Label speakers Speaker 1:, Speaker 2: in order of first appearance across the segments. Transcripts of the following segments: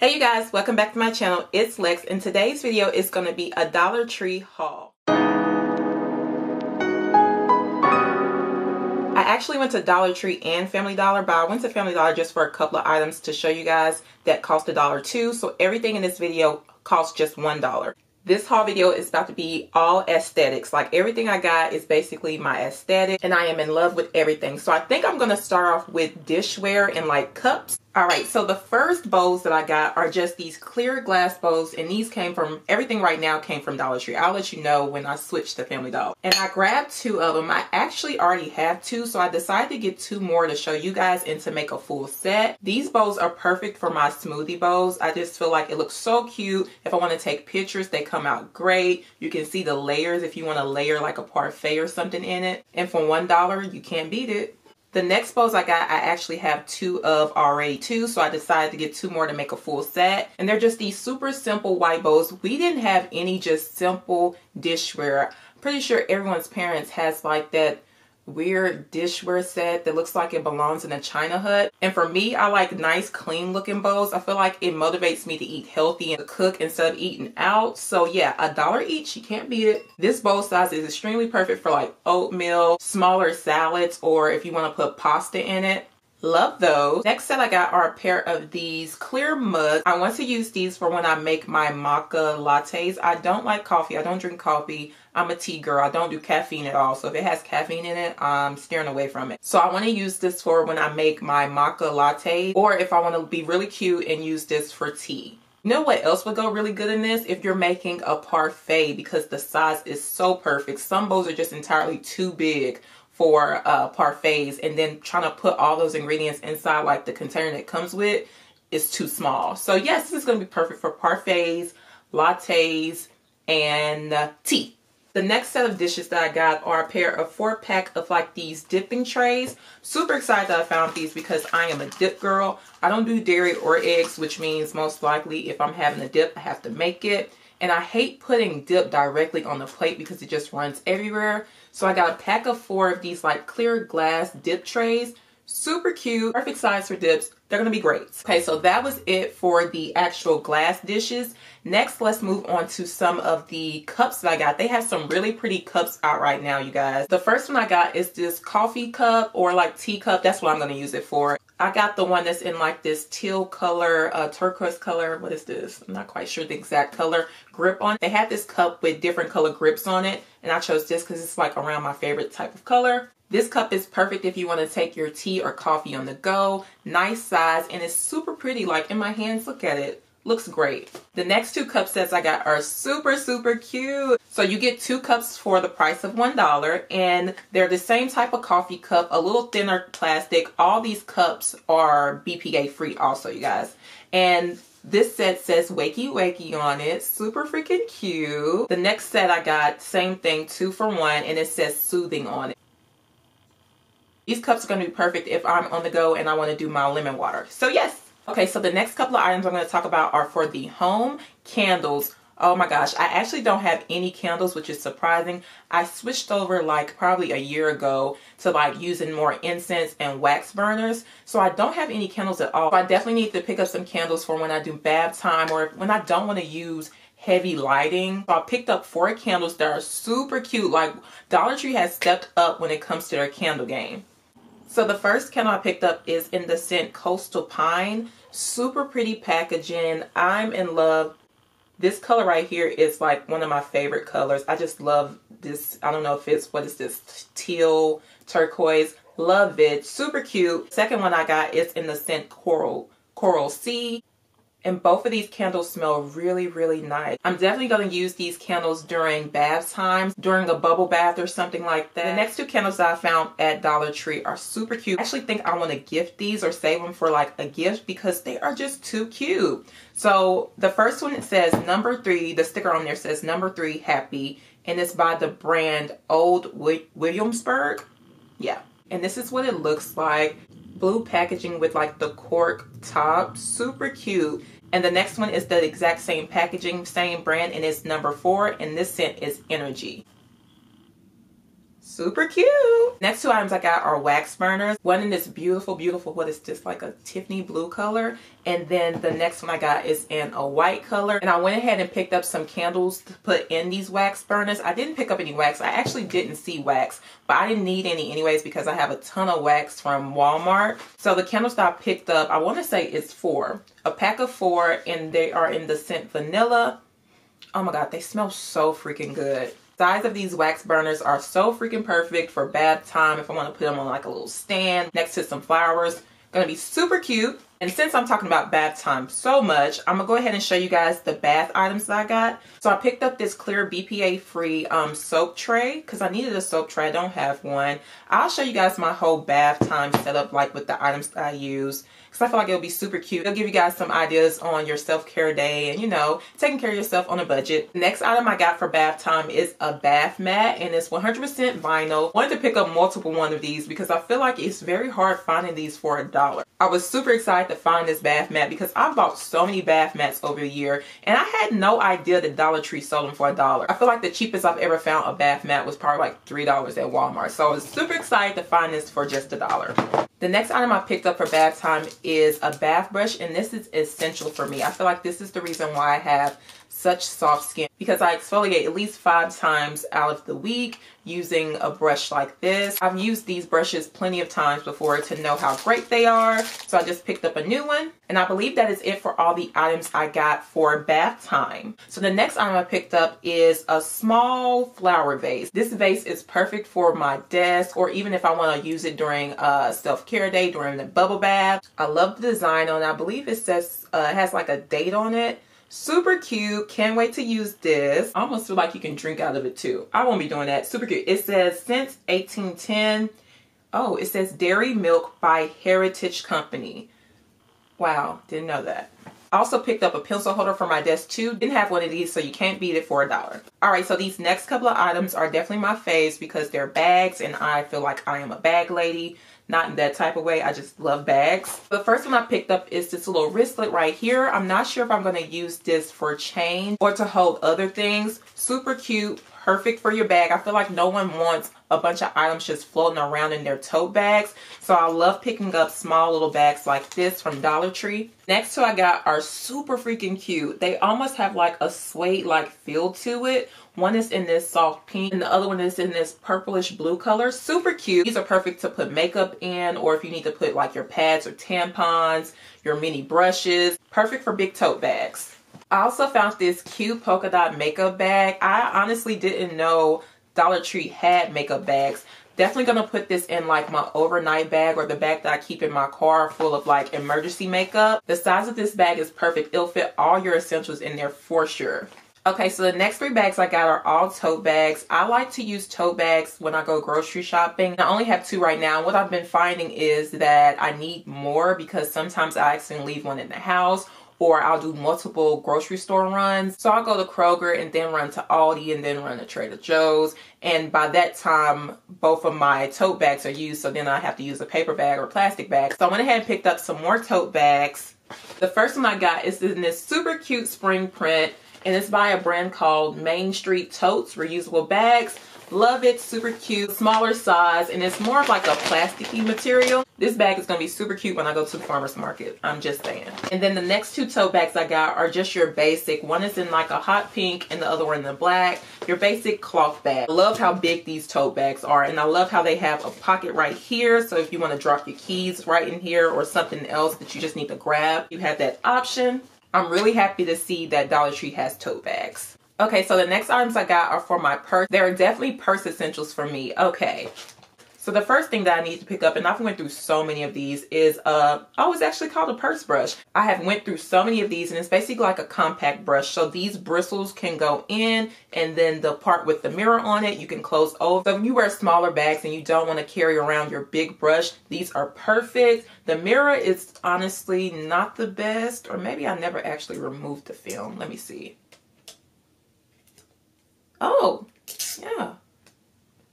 Speaker 1: Hey you guys, welcome back to my channel. It's Lex and today's video is going to be a Dollar Tree haul. I actually went to Dollar Tree and Family Dollar, but I went to Family Dollar just for a couple of items to show you guys that cost a dollar too. So everything in this video costs just one dollar. This haul video is about to be all aesthetics. Like everything I got is basically my aesthetic and I am in love with everything. So I think I'm going to start off with dishware and like cups. All right, so the first bowls that I got are just these clear glass bowls, and these came from, everything right now came from Dollar Tree. I'll let you know when I switch to Family Dollar. And I grabbed two of them. I actually already have two, so I decided to get two more to show you guys and to make a full set. These bowls are perfect for my smoothie bowls. I just feel like it looks so cute. If I want to take pictures, they come out great. You can see the layers if you want to layer like a parfait or something in it. And for $1, you can't beat it. The next bows I got, I actually have two of already too, so I decided to get two more to make a full set. And they're just these super simple white bows. We didn't have any just simple dishware. I'm pretty sure everyone's parents has like that weird dishware set that looks like it belongs in a china hut. And for me, I like nice clean looking bowls. I feel like it motivates me to eat healthy and cook instead of eating out. So yeah, a dollar each, you can't beat it. This bowl size is extremely perfect for like oatmeal, smaller salads, or if you want to put pasta in it. Love those. Next set I got are a pair of these clear mugs. I want to use these for when I make my maca lattes. I don't like coffee. I don't drink coffee. I'm a tea girl. I don't do caffeine at all. So if it has caffeine in it, I'm steering away from it. So I want to use this for when I make my maca latte or if I want to be really cute and use this for tea. You know what else would go really good in this? If you're making a parfait because the size is so perfect. Some bowls are just entirely too big for uh, parfaits and then trying to put all those ingredients inside like the container that comes with is too small. So yes, this is going to be perfect for parfaits, lattes, and uh, tea. The next set of dishes that I got are a pair of four pack of like these dipping trays. Super excited that I found these because I am a dip girl. I don't do dairy or eggs, which means most likely if I'm having a dip, I have to make it. And I hate putting dip directly on the plate because it just runs everywhere. So I got a pack of four of these like clear glass dip trays. Super cute, perfect size for dips. They're gonna be great. Okay, so that was it for the actual glass dishes. Next, let's move on to some of the cups that I got. They have some really pretty cups out right now, you guys. The first one I got is this coffee cup or like tea cup. That's what I'm gonna use it for. I got the one that's in like this teal color, uh, turquoise color. What is this? I'm not quite sure the exact color grip on. They had this cup with different color grips on it. And I chose this because it's like around my favorite type of color. This cup is perfect if you want to take your tea or coffee on the go. Nice size and it's super pretty. Like in my hands, look at it looks great. The next two cup sets I got are super, super cute. So you get two cups for the price of $1 and they're the same type of coffee cup, a little thinner plastic. All these cups are BPA free also, you guys. And this set says Wakey Wakey on it. Super freaking cute. The next set I got, same thing, two for one, and it says Soothing on it. These cups are going to be perfect if I'm on the go and I want to do my lemon water. So yes, Okay, so the next couple of items I'm going to talk about are for the home candles. Oh my gosh, I actually don't have any candles, which is surprising. I switched over like probably a year ago to like using more incense and wax burners. So I don't have any candles at all. I definitely need to pick up some candles for when I do bath time or when I don't want to use heavy lighting. So I picked up four candles that are super cute. Like Dollar Tree has stepped up when it comes to their candle game. So the first candle I picked up is in the scent Coastal Pine. Super pretty packaging. I'm in love. This color right here is like one of my favorite colors. I just love this. I don't know if it's, what is this? Teal, turquoise. Love it. Super cute. Second one I got is in the scent Coral, Coral Sea. And both of these candles smell really, really nice. I'm definitely going to use these candles during bath times, during a bubble bath or something like that. The next two candles I found at Dollar Tree are super cute. I actually think I want to gift these or save them for like a gift because they are just too cute. So the first one it says number three, the sticker on there says number three happy and it's by the brand Old Williamsburg. Yeah. And this is what it looks like blue packaging with like the cork top. Super cute. And the next one is the exact same packaging, same brand, and it's number four. And this scent is Energy. Super cute. Next two items I got are wax burners. One in this beautiful, beautiful, what is this, like a Tiffany blue color. And then the next one I got is in a white color. And I went ahead and picked up some candles to put in these wax burners. I didn't pick up any wax. I actually didn't see wax, but I didn't need any anyways because I have a ton of wax from Walmart. So the candles I picked up, I want to say it's four. A pack of four and they are in the scent vanilla. Oh my god, they smell so freaking good size of these wax burners are so freaking perfect for bath time if I want to put them on like a little stand next to some flowers. Gonna be super cute. And since I'm talking about bath time so much, I'm gonna go ahead and show you guys the bath items that I got. So I picked up this clear BPA free um, soap tray because I needed a soap tray. I don't have one. I'll show you guys my whole bath time setup like with the items that I use because I feel like it'll be super cute. It'll give you guys some ideas on your self-care day and, you know, taking care of yourself on a budget. next item I got for bath time is a bath mat and it's 100% vinyl. Wanted to pick up multiple one of these because I feel like it's very hard finding these for a dollar. I was super excited to find this bath mat because I've bought so many bath mats over the year and I had no idea that Dollar Tree sold them for a dollar. I feel like the cheapest I've ever found a bath mat was probably like $3 at Walmart. So I was super excited to find this for just a dollar. The next item I picked up for bath time is a bath brush and this is essential for me. I feel like this is the reason why I have such soft skin because I exfoliate at least five times out of the week using a brush like this. I've used these brushes plenty of times before to know how great they are. So I just picked up a new one and I believe that is it for all the items I got for bath time. So the next item I picked up is a small flower vase. This vase is perfect for my desk or even if I want to use it during a self-care day during the bubble bath. I love the design on it. I believe it says uh, it has like a date on it. Super cute. Can't wait to use this. I almost feel like you can drink out of it too. I won't be doing that. Super cute. It says since 1810. Oh, it says Dairy Milk by Heritage Company. Wow, didn't know that. I also picked up a pencil holder for my desk too. Didn't have one of these, so you can't beat it for a dollar. All right, so these next couple of items are definitely my faves because they're bags and I feel like I am a bag lady not in that type of way. I just love bags. The first one I picked up is this little wristlet right here. I'm not sure if I'm going to use this for chain or to hold other things. Super cute, perfect for your bag. I feel like no one wants a bunch of items just floating around in their tote bags. So I love picking up small little bags like this from Dollar Tree. Next two I got are super freaking cute. They almost have like a suede like feel to it. One is in this soft pink and the other one is in this purplish blue color. Super cute. These are perfect to put makeup in or if you need to put like your pads or tampons, your mini brushes. Perfect for big tote bags. I also found this cute polka dot makeup bag. I honestly didn't know Dollar Tree had makeup bags. Definitely gonna put this in like my overnight bag or the bag that I keep in my car full of like emergency makeup. The size of this bag is perfect. It'll fit all your essentials in there for sure. Okay, so the next three bags I got are all tote bags. I like to use tote bags when I go grocery shopping. I only have two right now. What I've been finding is that I need more because sometimes I accidentally leave one in the house or I'll do multiple grocery store runs. So I'll go to Kroger and then run to Aldi and then run to Trader Joe's. And by that time, both of my tote bags are used. So then I have to use a paper bag or plastic bag. So I went ahead and picked up some more tote bags. The first one I got is in this super cute spring print and it's by a brand called Main Street Totes Reusable Bags. Love it, super cute, smaller size, and it's more of like a plasticky material. This bag is gonna be super cute when I go to the farmer's market. I'm just saying. And then the next two tote bags I got are just your basic. One is in like a hot pink and the other one in the black. Your basic cloth bag. I love how big these tote bags are and I love how they have a pocket right here. So if you wanna drop your keys right in here or something else that you just need to grab, you have that option. I'm really happy to see that Dollar Tree has tote bags. Okay, so the next items I got are for my purse. They're definitely purse essentials for me. Okay. So the first thing that I need to pick up, and I've went through so many of these, is uh oh, it's actually called a purse brush. I have went through so many of these, and it's basically like a compact brush. So these bristles can go in, and then the part with the mirror on it, you can close over. So if you wear smaller bags and you don't want to carry around your big brush, these are perfect. The mirror is honestly not the best, or maybe I never actually removed the film. Let me see. Oh.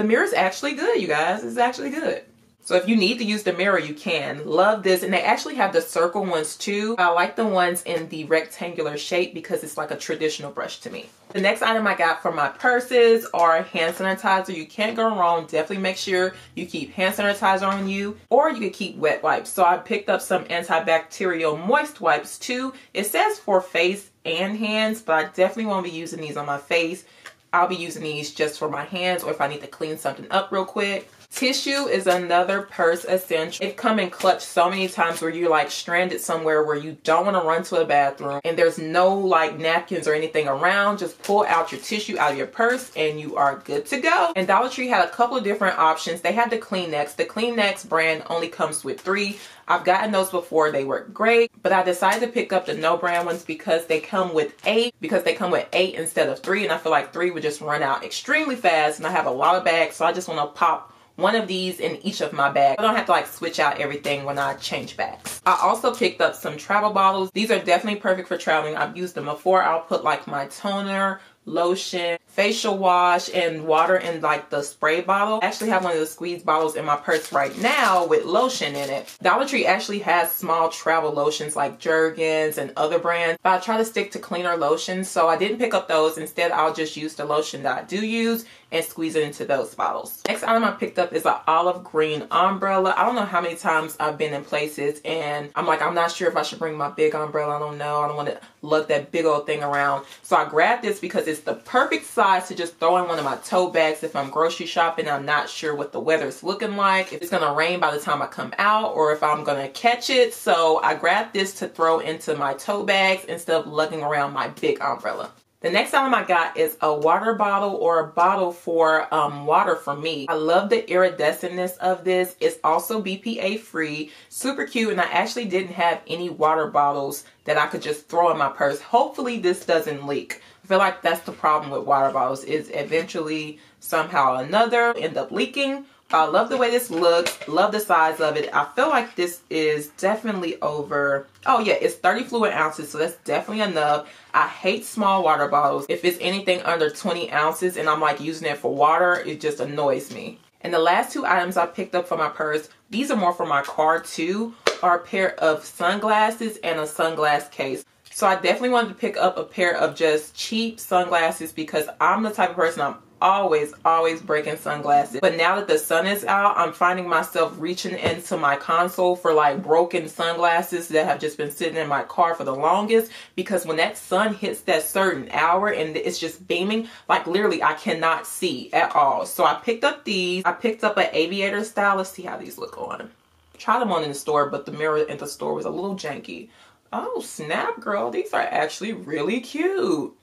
Speaker 1: The mirror is actually good, you guys. It's actually good. So if you need to use the mirror, you can. Love this. And they actually have the circle ones too. I like the ones in the rectangular shape because it's like a traditional brush to me. The next item I got for my purses are hand sanitizer. You can't go wrong. Definitely make sure you keep hand sanitizer on you or you can keep wet wipes. So I picked up some antibacterial moist wipes too. It says for face and hands, but I definitely won't be using these on my face. I'll be using these just for my hands or if I need to clean something up real quick. Tissue is another purse essential. It come in clutch so many times where you're like stranded somewhere where you don't want to run to a bathroom and there's no like napkins or anything around. Just pull out your tissue out of your purse and you are good to go. And Dollar Tree had a couple of different options. They had the Kleenex. The Kleenex brand only comes with three. I've gotten those before. They work great, but I decided to pick up the no brand ones because they come with eight, because they come with eight instead of three. And I feel like three would just run out extremely fast. And I have a lot of bags, so I just want to pop one of these in each of my bags. I don't have to like switch out everything when I change bags. I also picked up some travel bottles. These are definitely perfect for traveling. I've used them before. I'll put like my toner, lotion, facial wash, and water in like the spray bottle. I actually have one of the squeeze bottles in my purse right now with lotion in it. Dollar Tree actually has small travel lotions like Jergens and other brands, but I try to stick to cleaner lotions, so I didn't pick up those. Instead, I'll just use the lotion that I do use and squeeze it into those bottles. Next item I picked up is an olive green umbrella. I don't know how many times I've been in places and I'm like, I'm not sure if I should bring my big umbrella. I don't know. I don't want to lug that big old thing around. So I grabbed this because it's the perfect size to just throw in one of my tote bags if I'm grocery shopping. I'm not sure what the weather's looking like, if it's to rain by the time I come out or if I'm to catch it. So I grabbed this to throw into my tote bags instead of lugging around my big umbrella. The next item I got is a water bottle or a bottle for um, water for me. I love the iridescentness of this. It's also BPA free, super cute, and I actually didn't have any water bottles that I could just throw in my purse. Hopefully this doesn't leak. Feel like that's the problem with water bottles is eventually somehow or another end up leaking I love the way this looks. Love the size of it. I feel like this is definitely over. Oh yeah, it's 30 fluid ounces, so that's definitely enough. I hate small water bottles. If it's anything under 20 ounces and I'm like using it for water, it just annoys me. And the last two items I picked up for my purse, these are more for my car too, are a pair of sunglasses and a sunglass case. So I definitely wanted to pick up a pair of just cheap sunglasses because I'm the type of person I'm always, always breaking sunglasses. But now that the sun is out, I'm finding myself reaching into my console for like broken sunglasses that have just been sitting in my car for the longest because when that sun hits that certain hour and it's just beaming, like literally I cannot see at all. So I picked up these. I picked up an aviator style. Let's see how these look on. Tried them on in the store, but the mirror in the store was a little janky. Oh, snap, girl. These are actually really cute.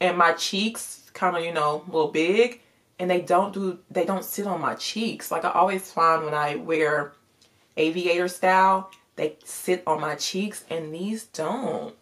Speaker 1: And my cheeks kind of, you know, a little big and they don't do, they don't sit on my cheeks. Like I always find when I wear aviator style, they sit on my cheeks and these don't.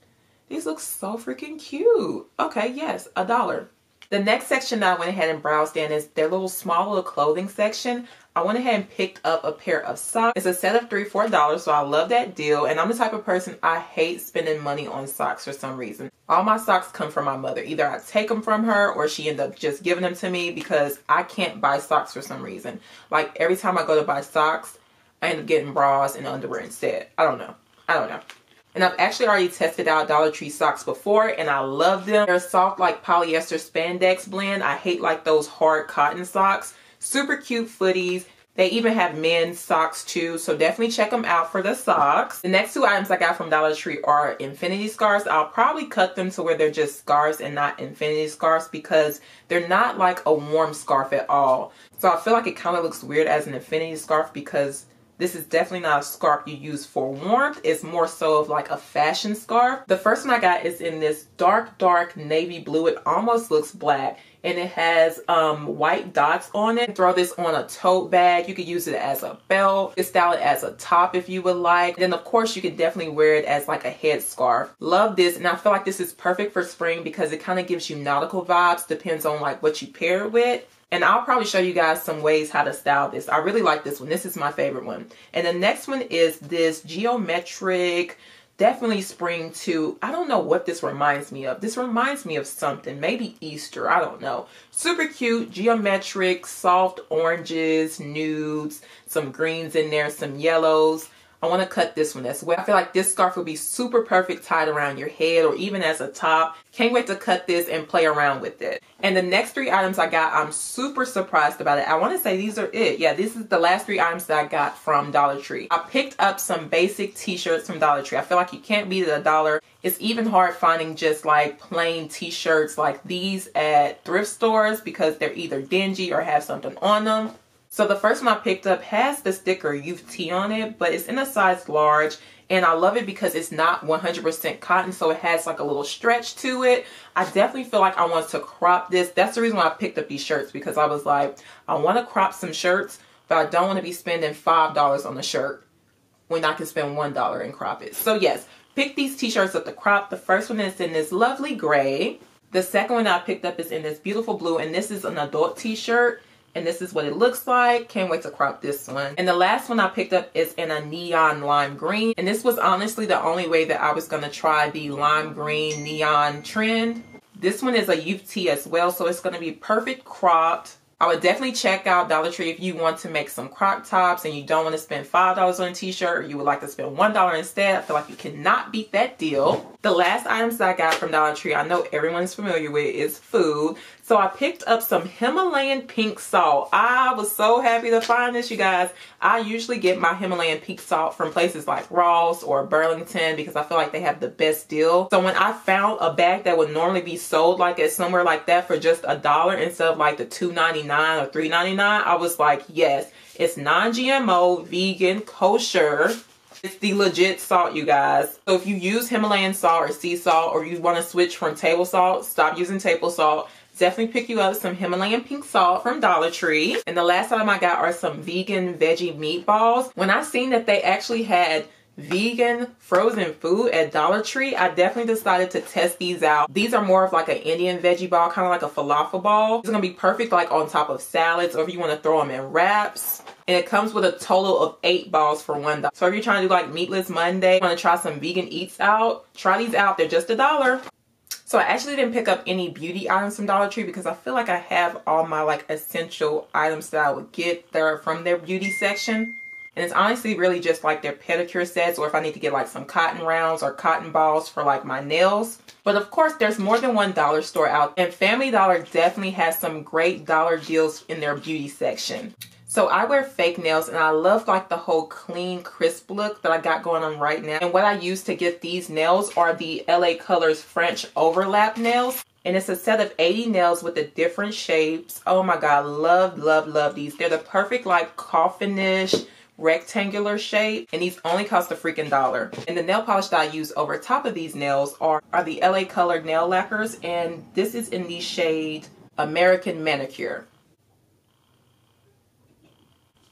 Speaker 1: These look so freaking cute. Okay, yes, a dollar. The next section that I went ahead and browsed in is their little small little clothing section. I went ahead and picked up a pair of socks. It's a set of three for a dollar, so I love that deal. And I'm the type of person, I hate spending money on socks for some reason. All my socks come from my mother. Either I take them from her or she end up just giving them to me because I can't buy socks for some reason. Like every time I go to buy socks, I end up getting bras and underwear instead. I don't know. I don't know. And I've actually already tested out Dollar Tree socks before and I love them. They're soft like polyester spandex blend. I hate like those hard cotton socks. Super cute footies. They even have men's socks too, so definitely check them out for the socks. The next two items I got from Dollar Tree are infinity scarves. I'll probably cut them to where they're just scarves and not infinity scarves because they're not like a warm scarf at all. So I feel like it kind of looks weird as an infinity scarf because this is definitely not a scarf you use for warmth. It's more so of like a fashion scarf. The first one I got is in this dark, dark navy blue. It almost looks black and it has um, white dots on it. Throw this on a tote bag. You could use it as a belt. You could style it as a top if you would like. Then of course you could definitely wear it as like a head scarf. Love this and I feel like this is perfect for spring because it kind of gives you nautical vibes. Depends on like what you pair it with. And I'll probably show you guys some ways how to style this. I really like this one. This is my favorite one. And the next one is this geometric definitely spring to i don't know what this reminds me of. This reminds me of something. Maybe easter. I don't know. Super cute geometric soft oranges nudes some greens in there some yellows I want to cut this one as well. I feel like this scarf would be super perfect tied around your head or even as a top. Can't wait to cut this and play around with it. And the next three items I got, I'm super surprised about it. I want to say these are it. Yeah, this is the last three items that I got from Dollar Tree. I picked up some basic t-shirts from Dollar Tree. I feel like you can't beat it a dollar. It's even hard finding just like plain t-shirts like these at thrift stores because they're either dingy or have something on them. So the first one I picked up has the sticker Youth T on it, but it's in a size large. And I love it because it's not 100% cotton, so it has like a little stretch to it. I definitely feel like I want to crop this. That's the reason why I picked up these shirts because I was like, I want to crop some shirts, but I don't want to be spending $5 on a shirt when I can spend $1 and crop it. So yes, pick these t-shirts up to crop. The first one is in this lovely gray. The second one I picked up is in this beautiful blue, and this is an adult t-shirt and this is what it looks like. Can't wait to crop this one. And the last one I picked up is in a neon lime green. And this was honestly the only way that I was to try the lime green neon trend. This one is a tee as well, so it's to be perfect cropped I would definitely check out Dollar Tree if you want to make some crop tops and you don't want to spend $5 on a t-shirt or you would like to spend $1 instead. I feel like you cannot beat that deal. The last items that I got from Dollar Tree, I know everyone's familiar with, is food. So I picked up some Himalayan pink salt. I was so happy to find this, you guys. I usually get my Himalayan pink salt from places like Ross or Burlington because I feel like they have the best deal. So when I found a bag that would normally be sold like at somewhere like that for just a dollar instead of like the $2.99 or $3.99, I was like, yes, it's non-GMO, vegan, kosher. It's the legit salt, you guys. So if you use Himalayan salt or sea salt or you want to switch from table salt, stop using table salt. Definitely pick you up some Himalayan pink salt from Dollar Tree. And the last item I got are some vegan veggie meatballs. When I seen that they actually had vegan frozen food at Dollar Tree, I definitely decided to test these out. These are more of like an Indian veggie ball, kind of like a falafel ball. It's gonna be perfect like on top of salads or if you wanna throw them in wraps. And it comes with a total of eight balls for one dollar. So if you're trying to do like meatless Monday, want to try some vegan eats out, try these out. They're just a dollar. So I actually didn't pick up any beauty items from Dollar Tree because I feel like I have all my like essential items that I would get there from their beauty section. And it's honestly really just like their pedicure sets or if I need to get like some cotton rounds or cotton balls for like my nails. But of course, there's more than one dollar store out and Family Dollar definitely has some great dollar deals in their beauty section. So I wear fake nails and I love like the whole clean crisp look that I got going on right now. And what I use to get these nails are the LA Colors French overlap nails. And it's a set of 80 nails with the different shapes. Oh my God, love, love, love these. They're the perfect like coffinish rectangular shape and these only cost a freaking dollar and the nail polish that I use over top of these nails are, are the LA colored nail lacquers and this is in the shade American Manicure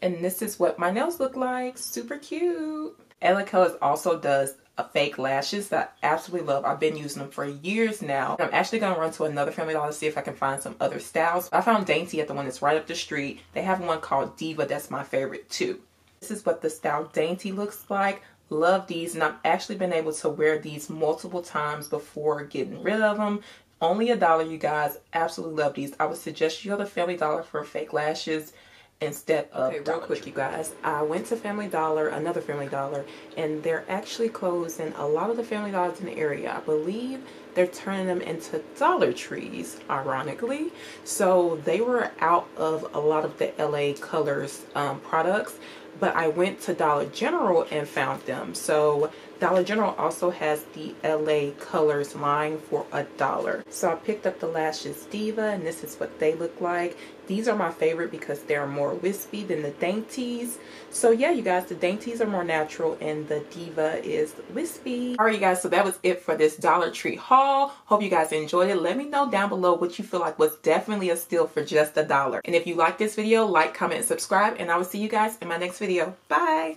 Speaker 1: and this is what my nails look like super cute LA Colors also does a fake lashes that I absolutely love. I've been using them for years now. I'm actually going to run to another Family Dollar to see if I can find some other styles. I found Dainty at the one that's right up the street. They have one called Diva that's my favorite too. This is what the style Dainty looks like. Love these and I've actually been able to wear these multiple times before getting rid of them. Only a dollar, you guys. Absolutely love these. I would suggest you go to Family Dollar for fake lashes instead of okay, real quick you guys. I went to family dollar another family dollar and they're actually closing a lot of the family dollars in the area. I believe they're turning them into dollar trees ironically. So they were out of a lot of the la colors um, products but i went to dollar general and found them. So Dollar General also has the LA Colors line for a dollar. So I picked up the Lashes Diva and this is what they look like. These are my favorite because they're more wispy than the Dainties. So yeah, you guys, the Dainties are more natural and the Diva is wispy. Alright, you guys, so that was it for this Dollar Tree haul. Hope you guys enjoyed it. Let me know down below what you feel like was definitely a steal for just a dollar. And if you like this video, like, comment, and subscribe. And I will see you guys in my next video. Bye!